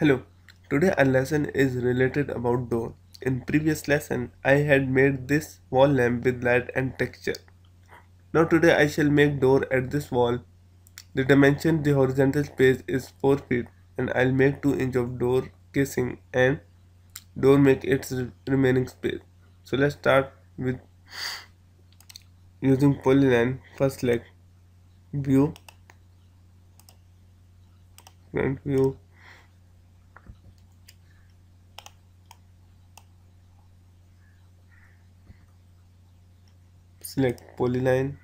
Hello, today our lesson is related about door. In previous lesson, I had made this wall lamp with light and texture. Now today I shall make door at this wall. The dimension the horizontal space is 4 feet and I'll make 2 inch of door casing and door make its remaining space. So let's start with using polyline. First select view, front view, select polyline.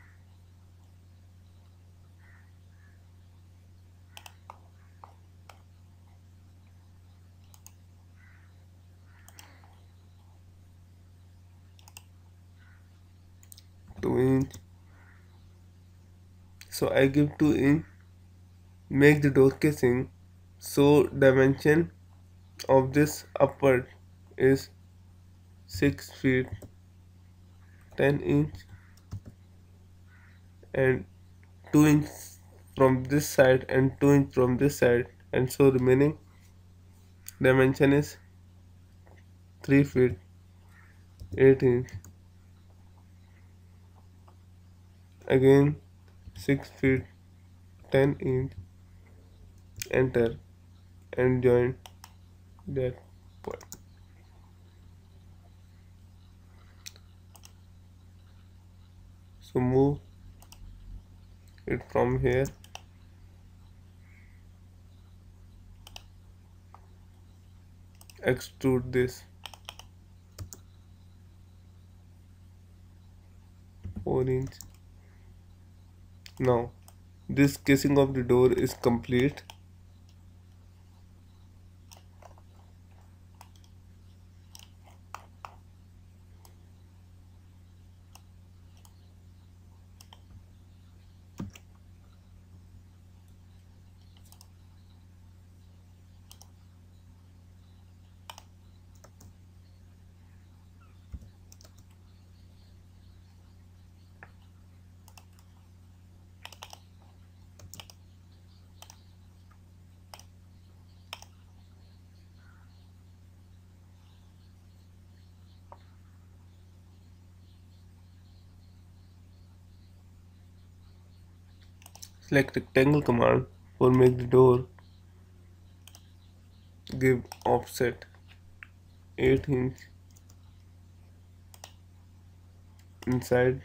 Two inch so I give 2 inch make the door casing. So dimension of this upward is 6 feet 10 inch and 2 inch from this side and 2 inch from this side. And so remaining dimension is 3 feet 8 inch. Again 6 feet 10 inch. Enter and join that point. So move it from here. Extrude this. 4 inch. Now this casing of the door is complete select rectangle command. For make the door give offset 8 inch inside.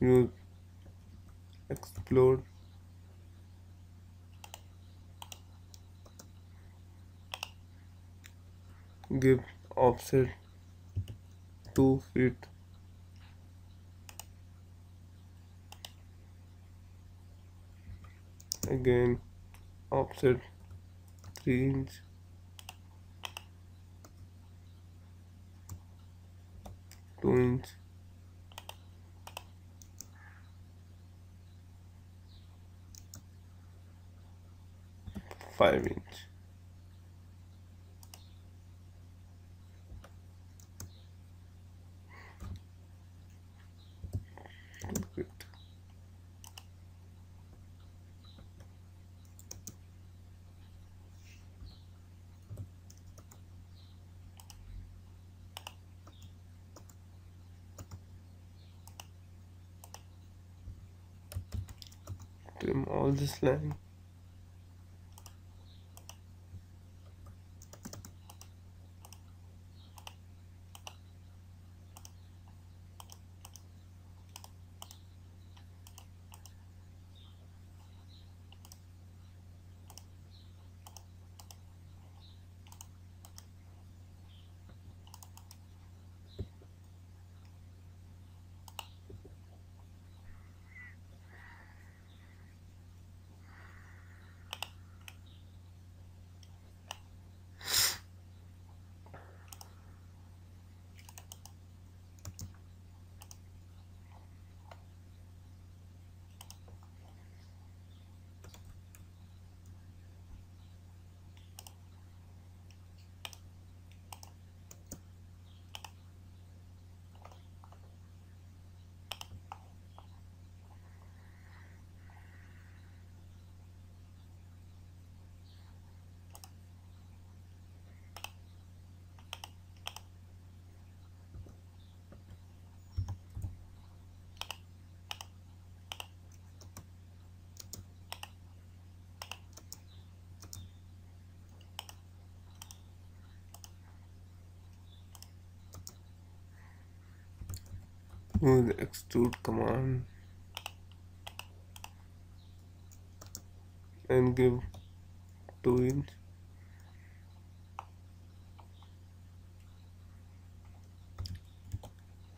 Use explode. Give offset 2 feet again offset 3 inch two inch five inch trim all this line use extrude command and give 2 inch.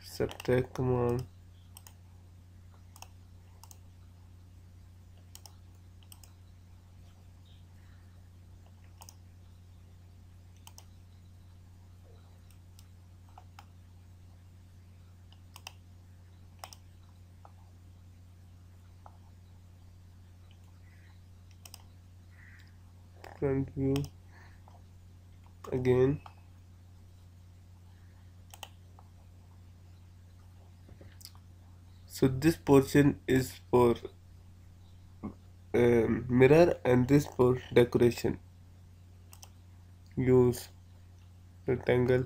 Subtract command front view again. So this portion is for uh, mirror and this for decoration. Use rectangle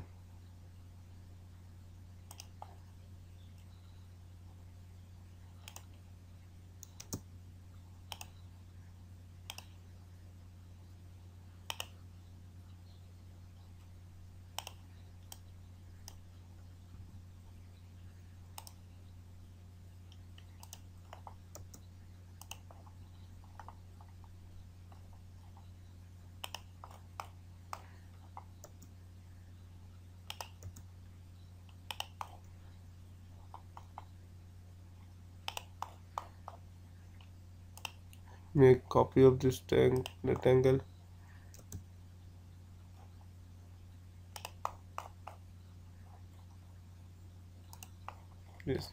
make copy of this tang rectangle yes.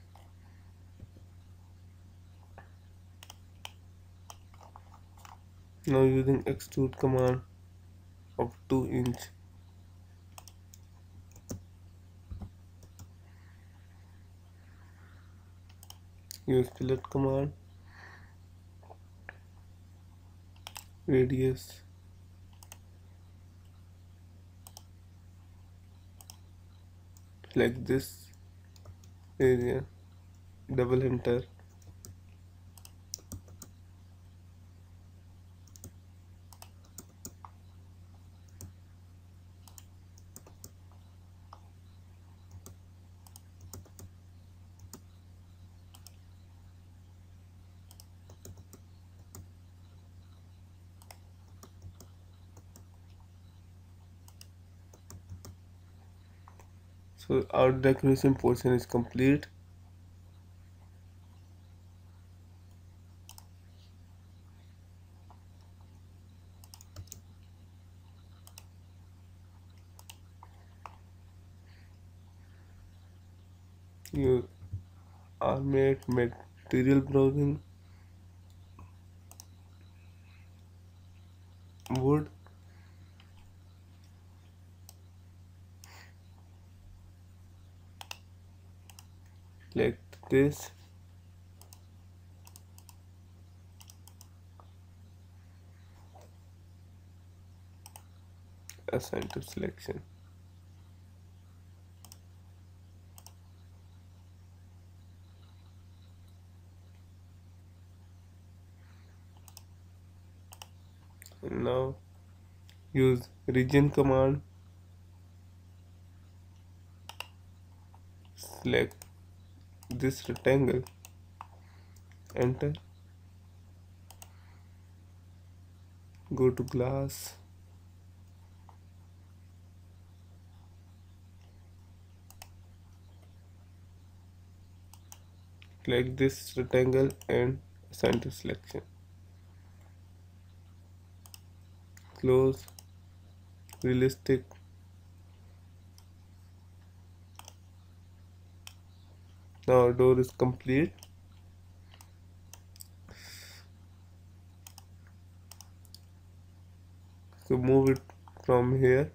Now using extrude command of 2 inch. Use fillet command radius. Like this area. Double enter so our decoration portion is complete. You are made material browsing wood like this. Assign to selection. And now use region command. Select this rectangle. Enter. Go to glass. Select this rectangle and assign to selection. Close. Realistic now door is complete. So move it from here.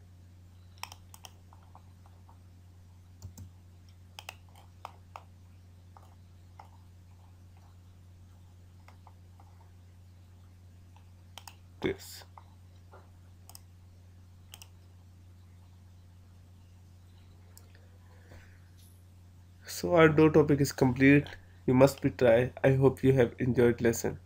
This so our door topic is complete. You must be try. I hope you have enjoyed lesson